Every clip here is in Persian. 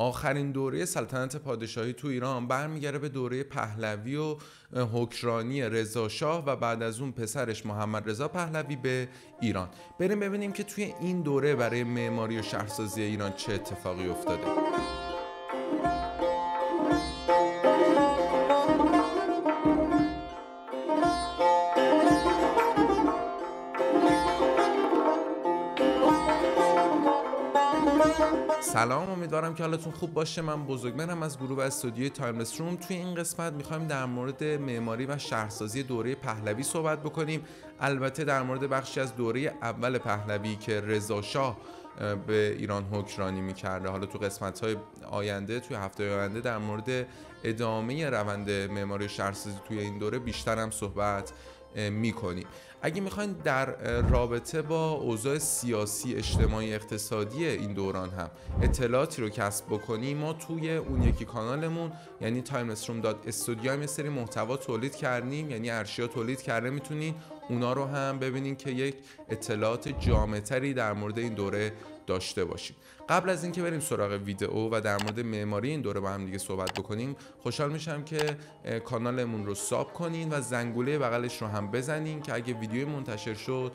آخرین دوره سلطنت پادشاهی تو ایران برمیگرده به دوره پهلوی و حکرانی رضا شاه و بعد از اون پسرش محمد رضا پهلوی به ایران. بریم ببینیم که توی این دوره برای معماری و شهرسازی ایران چه اتفاقی افتاده. سلام امیدوارم که حالتون خوب باشه. من بزرگمنم از گروه استودیوی تایملس روم. توی این قسمت می‌خوایم در مورد معماری و شهرسازی دوره پهلوی صحبت بکنیم. البته در مورد بخشی از دوره اول پهلوی که رضا شاه به ایران حکمرانی می‌کرده. حالا تو قسمت های آینده توی هفته آینده در مورد ادامه روند معماری شهرسازی توی این دوره بیشتر هم صحبت می‌کنیم اگه می‌خواین در رابطه با اوضاع سیاسی اجتماعی اقتصادی این دوران هم اطلاعاتی رو کسب بکنیم ما توی اون یکی کانالمون یعنی روم داد استودیو یه سری محتوا تولید کردیم یعنی ارشیا تولید کرده می‌تونین اونا رو هم ببینین که یک اطلاعات جامعتری در مورد این دوره داشته باشیم. قبل از اینکه بریم سراغ ویدئو و در مورد معماری این دوره با هم دیگه صحبت بکنیم خوشحال میشم که کانالمون رو ساب کنین و زنگوله بغلش رو هم بزنین که اگه ویدیو منتشر شد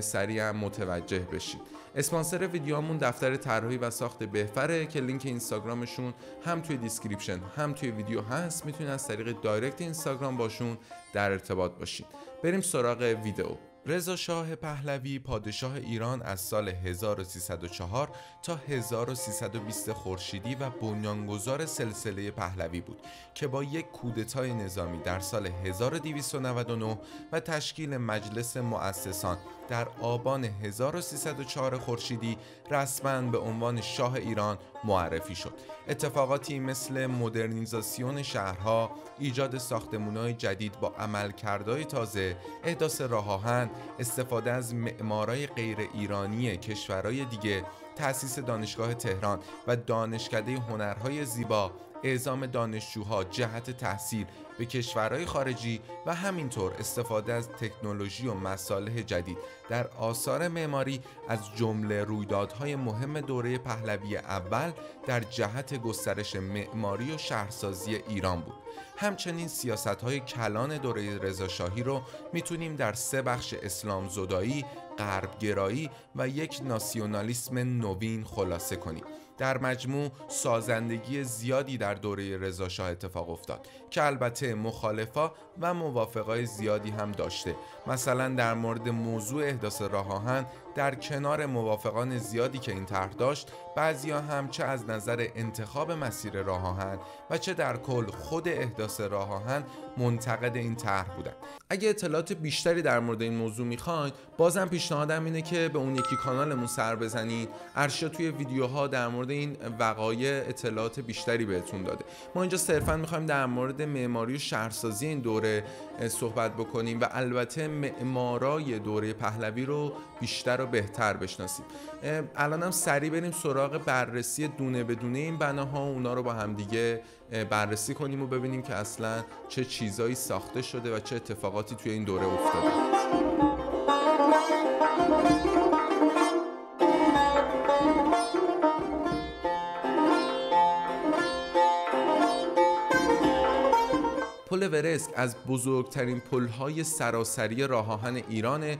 سریع متوجه بشید اسپانسر ویدیومون دفتر طراحی و ساخت بهفره که لینک اینستاگرامشون هم توی description هم توی ویدیو هست. می‌تونید از طریق دایرکت اینستاگرام باشون در ارتباط باشید بریم سراغ ویدئو. رضا شاه پهلوی پادشاه ایران از سال 1304 تا 1320 خورشیدی و بنیانگذار سلسله پهلوی بود که با یک کودتای نظامی در سال 1299 و تشکیل مجلس مؤسسان در آبان 1304 خورشیدی رسما به عنوان شاه ایران معرفی شد. اتفاقاتی مثل مدرنیزاسیون شهرها ایجاد ساختمانهای جدید با عملکردهای تازه احداث راه استفاده از معمارای غیر ایرانی کشورهای دیگه تأسیس دانشگاه تهران و دانشکده هنرهای زیبا اعزام دانشجوها جهت تحصیل به کشورهای خارجی و همینطور استفاده از تکنولوژی و مصالح جدید. در آثار معماری از جمله رویدادهای مهم دوره پهلوی اول در جهت گسترش معماری و شهرسازی ایران بود. همچنین سیاست های کلان دوره رضاشاهی رو می‌تونیم در سه بخش اسلام زدایی، غربگرایی و یک ناسیونالیسم نوین خلاصه کنیم. در مجموع سازندگی زیادی در دوره رضاشاه اتفاق افتاد. که البته مخالفا و موافقای زیادی هم داشته. مثلا در مورد موضوع احداث راه آهن در کنار موافقان زیادی که این طرح داشت بعضیا هم چه از نظر انتخاب مسیر راه آهن و چه در کل خود احداث راه آهن منتقد این طرح بودن اگه اطلاعات بیشتری در مورد این موضوع می‌خواید بازم پیشنهادم اینه که به اون یکی کانالمون سر بزنید. ارشیا توی ویدیوها در مورد این وقایع اطلاعات بیشتری بهتون داده. ما اینجا صرفا می‌خوایم در مورد معماری و شهرسازی این دوره صحبت بکنیم و البته معمارای دوره پهلوی رو بیشتر و بهتر بشناسیم. الان هم سریع بریم سراغ بررسی دونه به دونه این بناها و اونا رو با همدیگه بررسی کنیم و ببینیم که اصلا چه چیزایی ساخته شده و چه اتفاقاتی توی این دوره افتاده. ورسک از بزرگترین پلهای سراسری راه آهن ایرانه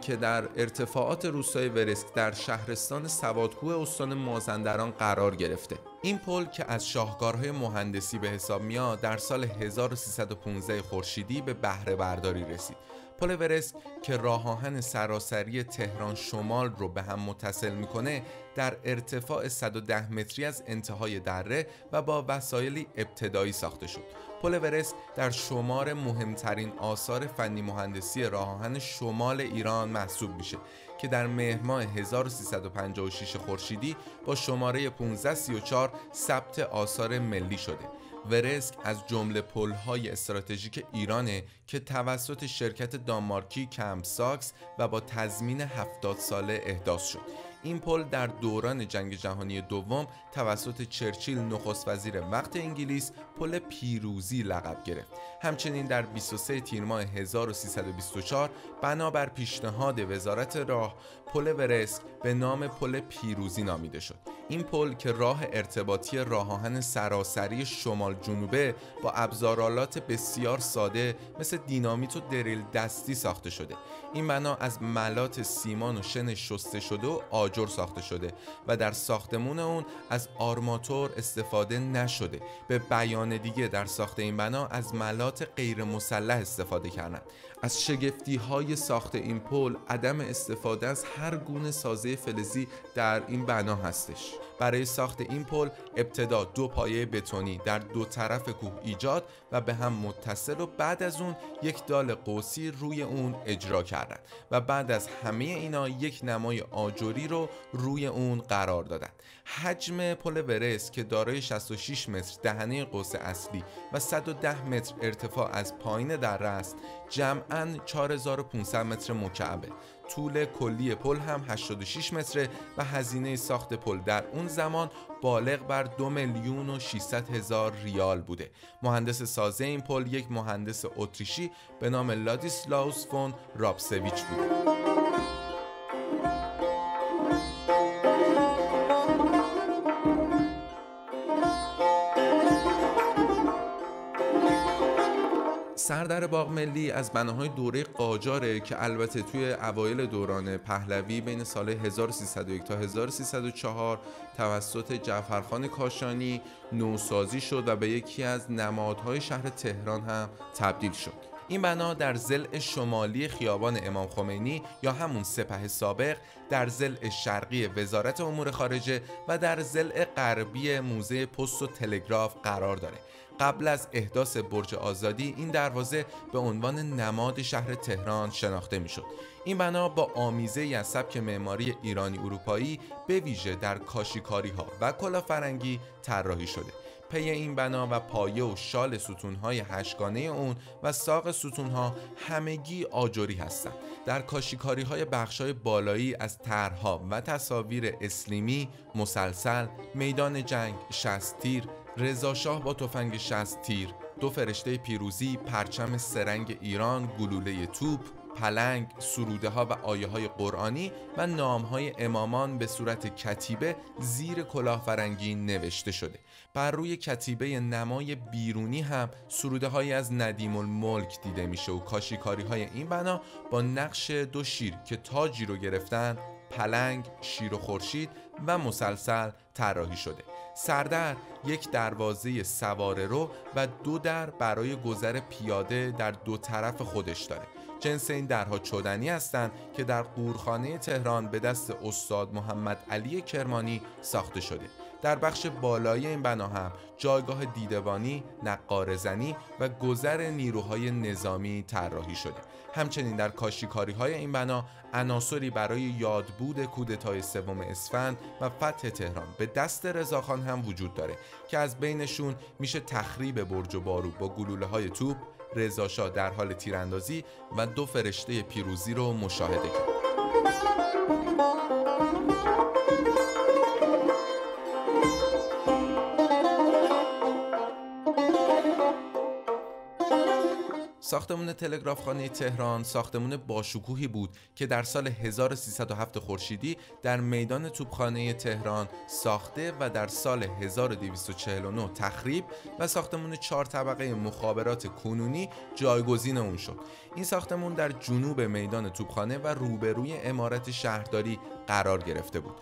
که در ارتفاعات روستای ورسک در شهرستان سوادکوه استان مازندران قرار گرفته. این پل که از شاهکارهای مهندسی به حساب میاد در سال 1315 خورشیدی به بهره برداری رسید. پل ورسک که راه آهن سراسری تهران شمال رو به هم متصل می‌کنه در ارتفاع 110 متری از انتهای دره و با وسایلی ابتدایی ساخته شد. پل ورس در شمار مهمترین آثار فنی مهندسی راه شمال ایران محسوب میشه که در مهر ماه 1356 خورشیدی با شماره 1534 ثبت آثار ملی شده. ورسک از جمله پل‌های استراتژیک ایرانه که توسط شرکت دانمارکی کمپ ساکس و با تضمین 70 ساله احداث شد. این پل در دوران جنگ جهانی دوم توسط چرچیل نخست وزیر وقت انگلیس پل پیروزی لقب گرفت. همچنین در 23 تیر ماه 1324 بنابر پیشنهاد وزارت راه پل ورسک به نام پل پیروزی نامیده شد. این پل که راه ارتباطی راه آهن سراسری شمال جنوبه با ابزارالات بسیار ساده مثل دینامیت و دریل دستی ساخته شده. این بنا از ملات سیمان و شن شسته شده و آجر ساخته شده و در ساختمون اون از آرماتور استفاده نشده. به بیان دیگه در ساخت این بنا از ملات غیر مسلح استفاده کردن. از شگفتی های ساخت این پل عدم استفاده از هر گونه سازه فلزی در این بنا هستش. برای ساخت این پل ابتدا دو پایه بتونی در دو طرف کوه ایجاد و به هم متصل و بعد از اون یک دال قوسی روی اون اجرا کردند و بعد از همه اینا یک نمای آجوری رو روی اون قرار دادن. حجم پل ورس که دارای 66 متر دهنه قوس اصلی و 110 متر ارتفاع از پایین دره است جمعا 4500 متر مکعبه. طول کلی پل هم 86 متره و هزینه ساخت پل در اون زمان بالغ بر دو میلیون و 600 هزار ریال بوده. مهندس سازه این پل یک مهندس اتریشی به نام لادیسلاوس فون رابسویچ بوده. سردر باغ ملی از بناهای دوره قاجاره که البته توی اوایل دوران پهلوی بین سال 1301 تا 1304 توسط جعفرخان کاشانی نوسازی شد و به یکی از نمادهای شهر تهران هم تبدیل شد. این بنا در زل شمالی خیابان امام خمینی یا همون سپه سابق در زل شرقی وزارت امور خارجه و در زل غربی موزه پست و تلگراف قرار داره. قبل از احداث برج آزادی این دروازه به عنوان نماد شهر تهران شناخته می‌شد. این بنا با آمیزه از سبک معماری ایرانی اروپایی به ویژه در کاشیکاری ها و کلافرنگی طراحی شده. پی این بنا و پایه و شال ستونهای هشگانه اون و ساق ستونها همگی آجوری هستند. در کاشیکاری های بخش های بالایی از طرحها و تصاویر اسلیمی، مسلسل، میدان جنگ، شستیر، رضا شاه با تفنگ 60 تیر دو فرشته پیروزی پرچم سرنگ ایران گلوله توپ پلنگ، سروده ها و آیه های قرآنی و نام های امامان به صورت کتیبه زیر کلاهفرنگی نوشته شده. بر روی کتیبه نمای بیرونی هم سروده های از ندیم الملک دیده میشه و کاشیکاری های این بنا با نقش دو شیر که تاجی رو گرفتن پلنگ، شیر و خورشید و مسلسل طراحی شده. سردر یک دروازه سواره رو و دو در برای گذر پیاده در دو طرف خودش داره. جنس این درها چودنی هستند که در قورخانه تهران به دست استاد محمد علی کرمانی ساخته شده. در بخش بالای این بنا هم جایگاه دیدبانی، نقارزنی و گذر نیروهای نظامی طراحی شده. همچنین در کاشیکاری های این بنا عناصری برای یادبود کودتای سوم اسفند و فتح تهران به دست رضاخان هم وجود داره که از بینشون میشه تخریب برج و بارو با گلوله های توپ رضاشاه در حال تیراندازی و دو فرشته پیروزی رو مشاهده کرد. ساختمون تلگرافخانه تهران ساختمون باشکوهی بود که در سال 1307 خورشیدی در میدان توپخانه تهران ساخته و در سال 1249 تخریب و ساختمون چهار طبقه مخابرات کنونی جایگزین اون شد. این ساختمون در جنوب میدان توپخانه و روبروی امارت شهرداری قرار گرفته بود.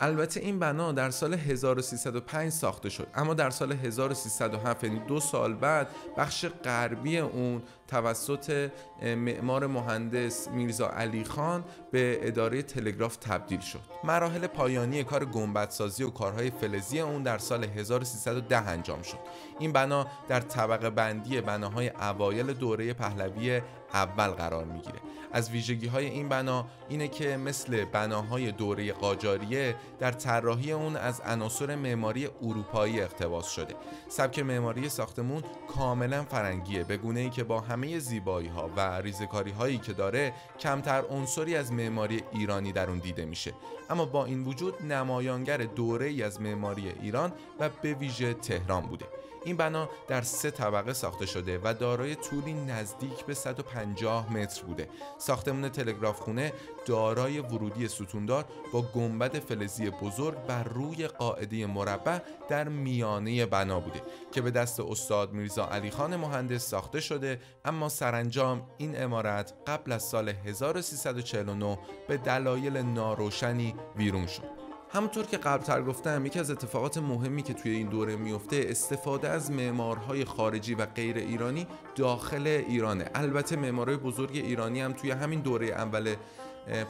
البته این بنا در سال 1305 ساخته شد. اما در سال 1307 یعنی دو سال بعد بخش غربی اون توسط معمار مهندس میرزا علی خان به اداره تلگراف تبدیل شد. مراحل پایانی کار گنبدسازی و کارهای فلزی اون در سال 1310 انجام شد. این بنا در طبقه بندی بناهای اوایل دوره پهلوی اول قرار می‌گیره. از ویژگی های این بنا اینه که مثل بناهای دوره قاجاریه در طراحی اون از عناصر معماری اروپایی اقتباس شده. سبک معماری ساختمون کاملا فرنگیه به گونه ای که با همه زیبایی ها و ریزکاری هایی که داره کمتر عنصری از معماری ایرانی در اون دیده میشه. اما با این وجود نمایانگر دوره ای از معماری ایران و به ویژه تهران بوده. این بنا در سه طبقه ساخته شده و دارای طولی نزدیک به 150 50 متر بوده. ساختمون تلگراف خونه دارای ورودی ستوندار با گنبد فلزی بزرگ بر روی قاعده مربع در میانه بنا بوده که به دست استاد میرزا علی خان مهندس ساخته شده. اما سرانجام این امارت قبل از سال 1349 به دلایل ناروشنی ویرون شد. همونطور که قبلتر گفتم یکی از اتفاقات مهمی که توی این دوره میفته استفاده از معمارهای خارجی و غیر ایرانی داخل ایرانه. البته معمارای بزرگ ایرانی هم توی همین دوره اول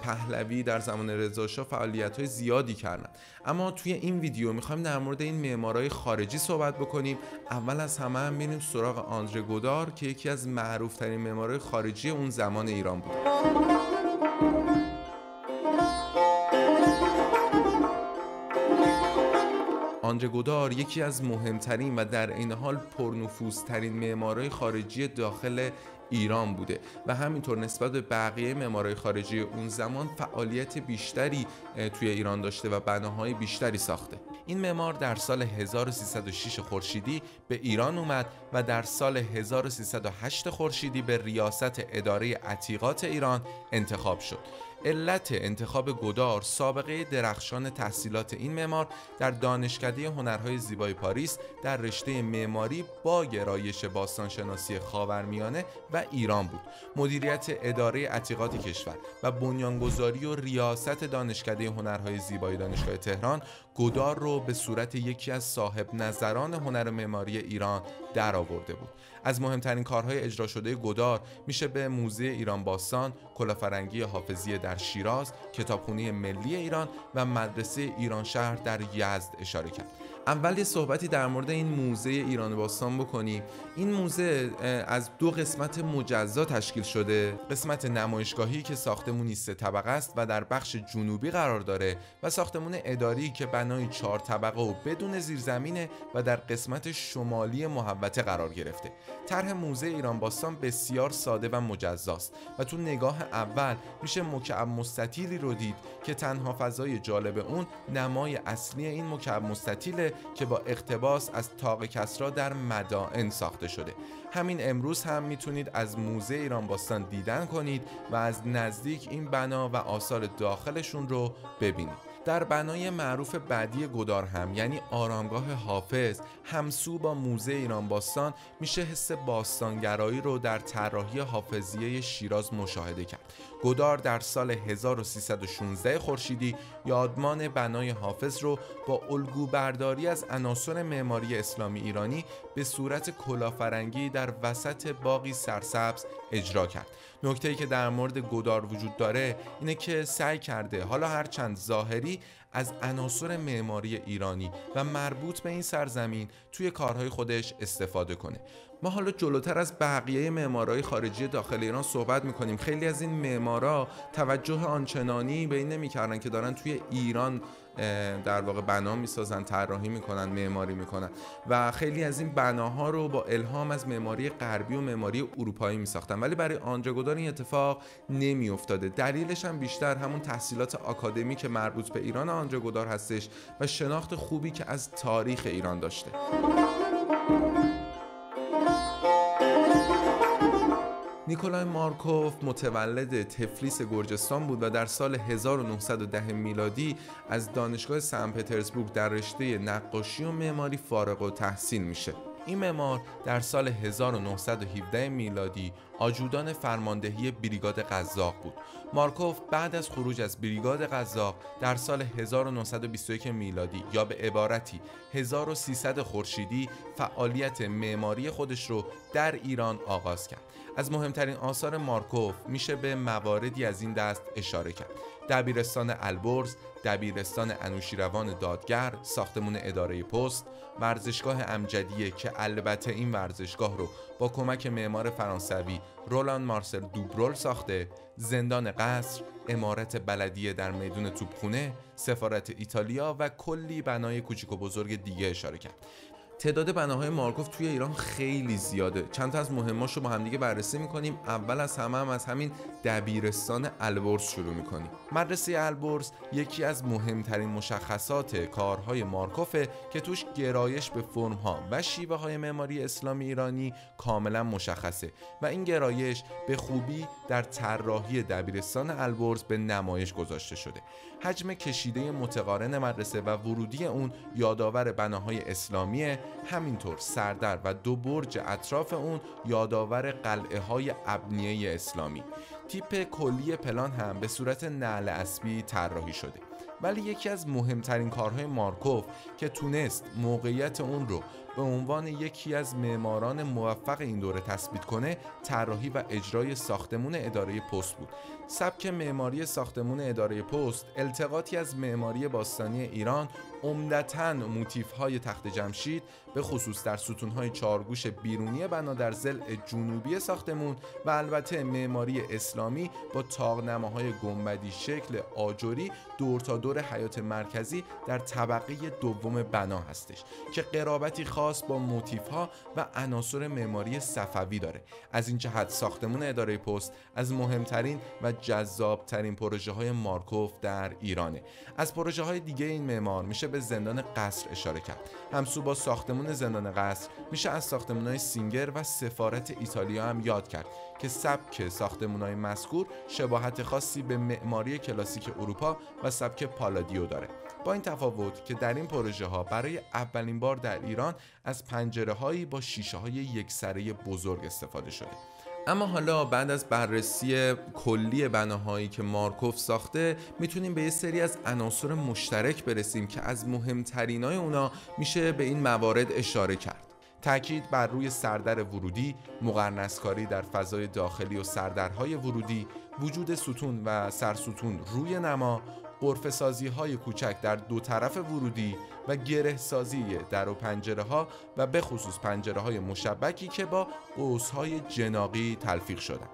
پهلوی در زمان رضاشاه فعالیت های زیادی کردن. اما توی این ویدیو می‌خوایم در مورد این معمارای خارجی صحبت بکنیم. اول از همه هم میریم سراغ آندره گودار که یکی از معروف ترین معمارای خارجی اون زمان ایران بود. آندره گودار یکی از مهمترین و در این حال پرنفوذترین معمارای خارجی داخل ایران بوده و همینطور نسبت به بقیه معمارای خارجی اون زمان فعالیت بیشتری توی ایران داشته و بناهای بیشتری ساخته. این معمار در سال 1306 خورشیدی به ایران اومد و در سال 1308 خورشیدی به ریاست اداره عتیقات ایران انتخاب شد. علت انتخاب گودار سابقه درخشان تحصیلات این معمار در دانشکده هنرهای زیبای پاریس در رشته معماری با گرایش باستانشناسی خاورمیانه و ایران بود. مدیریت اداره عتیقات کشور و بنیانگذاری و ریاست دانشکده هنرهای زیبای دانشگاه تهران گودار رو به صورت یکی از صاحب نظران هنر معماری ایران درآورده بود. از مهمترین کارهای اجرا شده گودار میشه به موزه ایران باستان، کلافرنگی حافظیه در شیراز، کتابخونه ملی ایران و مدرسه ایران شهر در یزد اشاره کرد. اول یه صحبتی در مورد این موزه ایران باستان بکنیم این موزه از دو قسمت مجزا تشکیل شده. قسمت نمایشگاهی که ساختمونی سه طبقه است و در بخش جنوبی قرار داره و ساختمون اداری که بنای چهار طبقه و بدون زیرزمینه و در قسمت شمالی محوطه قرار گرفته. طرح موزه ایران باستان بسیار ساده و مجزاست و تو نگاه اول میشه مکعب مستطیلی رو دید که تنها فضای جالب اون نمای اصلی این مکعب مستطیله که با اقتباس از تاق کسرا در مدائن ساخته شده. همین امروز هم می‌تونید از موزه ایران باستان دیدن کنید و از نزدیک این بنا و آثار داخلشون رو ببینید. در بنای معروف بعدی گدار هم یعنی آرامگاه حافظ همسو با موزه ایران باستان میشه حس باستانگرایی رو در طراحی حافظیه شیراز مشاهده کرد. گدار در سال 1316 خورشیدی یادمان بنای حافظ رو با الگو برداری از عناصر معماری اسلامی ایرانی به صورت کلافرنگی در وسط باقی سرسبز اجرا کرد. نکته ای که در مورد گدار وجود داره اینه که سعی کرده حالا هرچند ظاهری از عناصر معماری ایرانی و مربوط به این سرزمین توی کارهای خودش استفاده کنه. ما حالا جلوتر از بقیه معمارای خارجی داخل ایران صحبت می‌کنیم. خیلی از این معمارا توجه آنچنانی به این نمی‌کردن که دارن توی ایران در واقع بنا می‌سازن طراحی می‌کنن معماری می‌کنن. و خیلی از این بناها رو با الهام از معماری غربی و معماری اروپایی میساختن. ولی برای آندره گودار این اتفاق نمیافتاده. دلیلش هم بیشتر همون تحصیلات آکادمی که مربوط به ایران آندره گودار هستش و شناخت خوبی که از تاریخ ایران داشته. نیکولای مارکوف متولد تفلیس گرجستان بود و در سال 1910 میلادی از دانشگاه سن پترزبورگ در رشته نقاشی و معماری فارغ و تحصیل میشه. این معمار در سال 1917 میلادی آجودان فرماندهی بریگاد قزاق بود. مارکوف بعد از خروج از بریگاد قزاق در سال 1921 میلادی یا به عبارتی 1300 خورشیدی فعالیت معماری خودش رو در ایران آغاز کرد. از مهمترین آثار مارکوف میشه به مواردی از این دست اشاره کرد دبیرستان البرز، دبیرستان انوشیروان دادگر، ساختمون اداره پست، ورزشگاه امجدیه که البته این ورزشگاه رو با کمک معمار فرانسوی رولان مارسل دوبرول ساخته، زندان قصر، امارت بلدیه در میدون توپخونه، سفارت ایتالیا و کلی بنای کوچیک و بزرگ دیگه اشاره کرد. تعداد بناهای مارکوف توی ایران خیلی زیاده. چند تا از مهماش رو با همدیگه بررسی می‌کنیم. اول از همه هم از همین دبیرستان البرز شروع می‌کنیم. مدرسه البرز یکی از مهمترین مشخصات کارهای مارکوفه که توش گرایش به فرمها و شیوه های معماری اسلامی ایرانی کاملا مشخصه و این گرایش به خوبی در طراحی دبیرستان البرز به نمایش گذاشته شده. حجم کشیده متقارن مدرسه و ورودی اون یادآور بناهای اسلامیه همینطور سردر و دو برج اطراف اون یادآور قلعه های ابنیه اسلامی. تیپ کلی پلان هم به صورت نعل اسبی طراحی شده. ولی یکی از مهمترین کارهای مارکوف که تونست موقعیت اون رو به عنوان یکی از معماران موفق این دوره تثبیت کنه طراحی و اجرای ساختمون اداره پست بود. سبک معماری ساختمون اداره پست التقاطی از معماری باستانی ایران عمدتا موتیف های تخت جمشید به خصوص در ستون های چارگوش بیرونی بنا در زل جنوبی ساختمون و البته معماری اسلامی با تاقنماهای گنبدی شکل آجوری دور تا دور حیات مرکزی در طبقه دوم بنا هستش که قرابتی خاص با موتیف ها و عناصر معماری صفوی داره. از این جهت ساختمون اداره پست از مهمترین و جذابترین پروژه های مارکوف در ایرانه. از پروژه های دیگه این معمار میشه به زندان قصر اشاره کرد. همسو با ساختمون زندان قصر میشه از ساختمون های سینگر و سفارت ایتالیا هم یاد کرد که سبک ساختمون های مذکور شباهت خاصی به معماری کلاسیک اروپا و سبک پالادیو داره. این تفاوت که در این پروژه ها برای اولین بار در ایران از پنجره هایی با شیشه های یک سره بزرگ استفاده شده. اما حالا بعد از بررسی کلی بناهایی که مارکوف ساخته می‌تونیم به یه سری از عناصر مشترک برسیم که از مهمترینای اونا میشه به این موارد اشاره کرد. تاکید بر روی سردر ورودی، مقرنسکاری در فضای داخلی و سردرهای ورودی، وجود ستون و سرستون روی نما، قرفه سازی های کوچک در دو طرف ورودی و گره سازی در و پنجره ها و به خصوص پنجره های مشبکی که با قوس های جناقی تلفیق شدن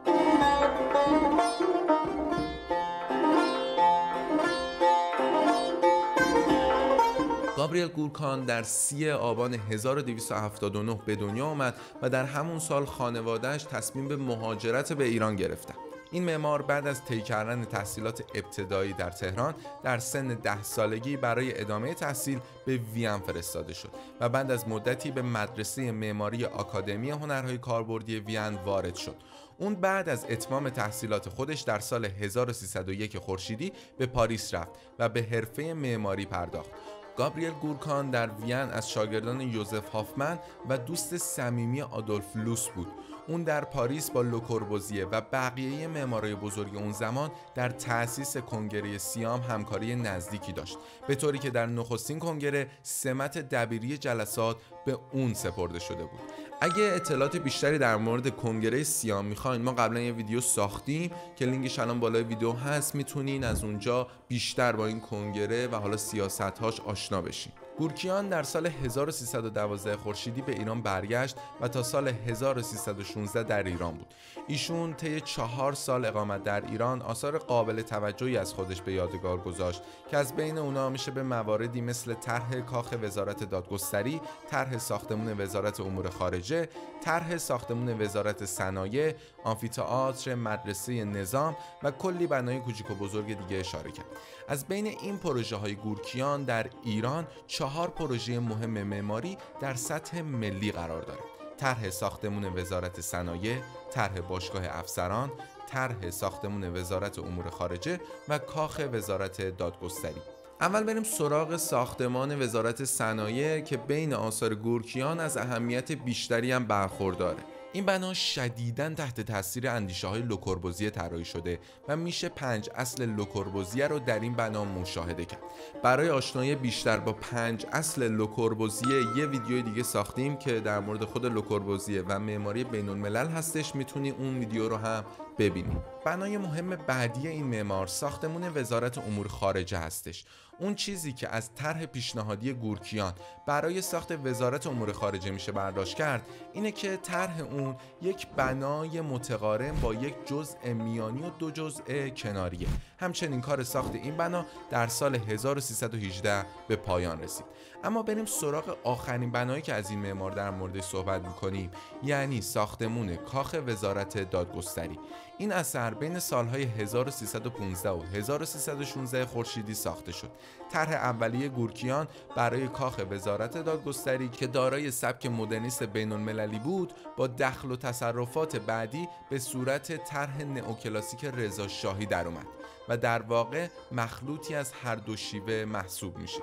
گابریل گورکان در سی آبان 1279 به دنیا آمد و در همون سال خانوادهش تصمیم به مهاجرت به ایران گرفتند. این معمار بعد از طی کردن تحصیلات ابتدایی در تهران در سن ده سالگی برای ادامه تحصیل به وین فرستاده شد و بعد از مدتی به مدرسه معماری آکادمی هنرهای کاربردی وین وارد شد. اون بعد از اتمام تحصیلات خودش در سال 1301 خورشیدی به پاریس رفت و به حرفه معماری پرداخت. گابریل گورکیان در وین از شاگردان یوزف هافمن و دوست صمیمی آدولف لوس بود. اون در پاریس با لوکوربوزیه و بقیه معمارای بزرگ اون زمان در تأسیس کنگره CIAM همکاری نزدیکی داشت. به طوری که در نخستین کنگره سمت دبیری جلسات به اون سپرده شده بود. اگه اطلاعات بیشتری در مورد کنگره CIAM می‌خواین ما قبلا یه ویدیو ساختیم که لینکش الان بالای ویدیو هست می‌تونین از اونجا بیشتر با این کنگره و حالا سیاستهاش آشنا بشین. گورکیان در سال 1312 خورشیدی به ایران برگشت و تا سال 1316 در ایران بود. ایشون طی چهار سال اقامت در ایران آثار قابل توجهی از خودش به یادگار گذاشت که از بین اونا میشه به مواردی مثل طرح کاخ وزارت دادگستری، طرح ساختمون وزارت امور خارجه، طرح ساختمون وزارت صنایع، آمفیتئاتر مدرسه نظام و کلی بنای کوچیک و بزرگ دیگه اشاره کرد. از بین این پروژه های گورکیان در ایران چهار پروژه مهم معماری در سطح ملی قرار داره طرح ساختمون وزارت صنایع، طرح باشگاه افسران، طرح ساختمون وزارت امور خارجه و کاخ وزارت دادگستری. اول بریم سراغ ساختمان وزارت صنایع که بین آثار گورکیان از اهمیت بیشتری هم برخورداره. این بنا شدیدا تحت تاثیر اندیشه های لوکوربوزیه طراحی شده و میشه پنج اصل لوکوربوزیه رو در این بنا مشاهده کرد. برای آشنایی بیشتر با پنج اصل لوکوربوزیه یه ویدیو دیگه ساختیم که در مورد خود لوکوربوزیه و معماری بین الملل هستش. می‌تونی اون ویدیو رو هم ببینیم. بنای مهم بعدی این معمار ساختمون وزارت امور خارجه هستش. اون چیزی که از طرح پیشنهادی گورکیان برای ساخت وزارت امور خارجه میشه برداشت کرد اینه که طرح اون یک بنای متقارن با یک جزء میانی و دو جزء کناریه. همچنین کار ساخت این بنا در سال 1318 به پایان رسید. اما بریم سراغ آخرین بنایی که از این معمار در موردش صحبت می‌کنیم. یعنی ساختمون کاخ وزارت دادگستری. این اثر بین سالهای 1315 و 1316 خورشیدی ساخته شد. طرح اولیه گورکیان برای کاخ وزارت دادگستری که دارای سبک مدرنیست بین المللی بود با دخل و تصرفات بعدی به صورت طرح نئوکلاسیک رضا شاهی در اومد و در واقع مخلوطی از هر دو شیوه محسوب میشه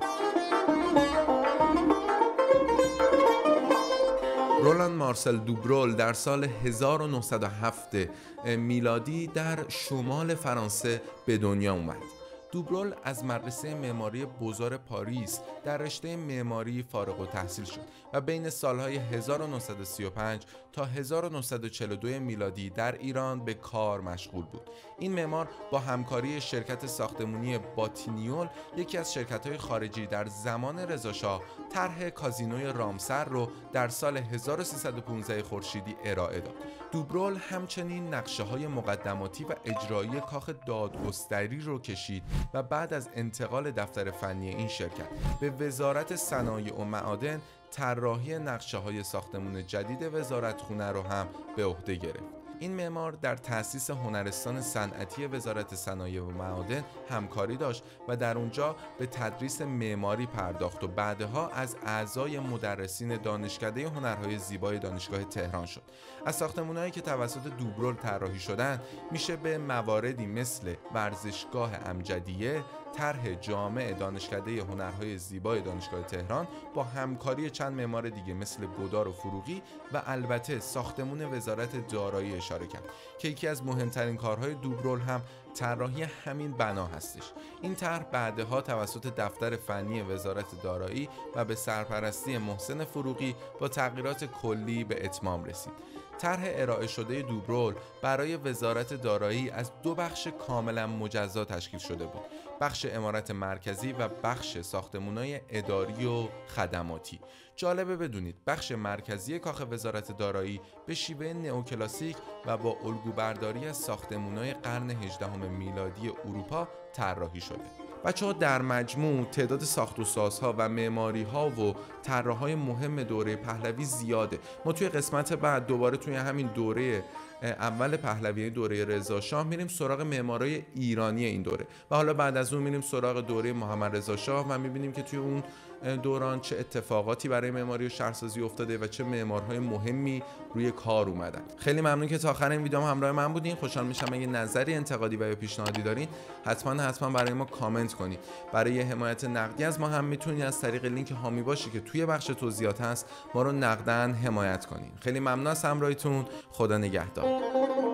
رولان مارسل دوبرول در سال 1907 میلادی در شمال فرانسه به دنیا اومد. دوبرول از مدرسه معماری بزار پاریس در رشته معماری فارغ و تحصیل شد و بین سالهای 1935 تا 1942 میلادی در ایران به کار مشغول بود. این معمار با همکاری شرکت ساختمونی باتینیول یکی از شرکت‌های خارجی در زمان رضاشاه طرح کازینوی رامسر رو در سال 1315 خورشیدی ارائه داد. دوبرول همچنین نقشه های مقدماتی و اجرایی کاخ دادگستری رو کشید و بعد از انتقال دفتر فنی این شرکت به وزارت صنایع و معادن طراحی نقشه های ساختمون جدید وزارت خونه رو هم به عهده گرفت. این معمار در تأسیس هنرستان صنعتی وزارت صنایع و معادن همکاری داشت و در اونجا به تدریس معماری پرداخت و بعدها از اعضای مدرسین دانشکده هنرهای زیبای دانشگاه تهران شد. از ساختمانهایی که توسط دوبرول طراحی شدن میشه به مواردی مثل ورزشگاه امجدیه طرح جامع دانشکده هنرهای زیبای دانشگاه تهران با همکاری چند معمار دیگه مثل گودار و فروغی و البته ساختمون وزارت دارایی اشاره کرد که یکی از مهمترین کارهای دوبرول هم طراحی همین بنا هستش. این طرح بعدها توسط دفتر فنی وزارت دارایی و به سرپرستی محسن فروغی با تغییرات کلی به اتمام رسید. طرح ارائه شده دوبرول برای وزارت دارایی از دو بخش کاملا مجزا تشکیل شده بود. بخش امارت مرکزی و بخش ساختمونای اداری و خدماتی. جالبه بدونید بخش مرکزی کاخ وزارت دارایی به شیوه نئوکلاسیک و با الگوبرداری از ساختمونای قرن 18 میلادی اروپا طراحی شده. بچه ها در مجموع تعداد ساخت و سازها و معماری ها و طراحهای مهم دوره پهلوی زیاده. ما توی قسمت بعد دوباره توی همین دوره اول پهلوی دوره رضا شاه میریم سراغ معمارای ایرانی این دوره. و حالا بعد از اون میریم سراغ دوره محمد رضا شاه و می‌بینیم که توی اون دوران چه اتفاقاتی برای معماری و شهرسازی افتاده و چه معمارهای مهمی روی کار اومدن. خیلی ممنون که تا آخر این ویدیو همراه من بودین. خوشحال میشم اگه نظری انتقادی و یا پیشنهادی دارین حتما حتما برای ما کامنت کنید برای حمایت نقدی از ما هم می‌تونید از طریق لینک هامی باشی که توی بخش توضیحات هست ما رو نقدن حمایت کنید خیلی ممنون از همراهیتون. خدا نگهدار. Thank you.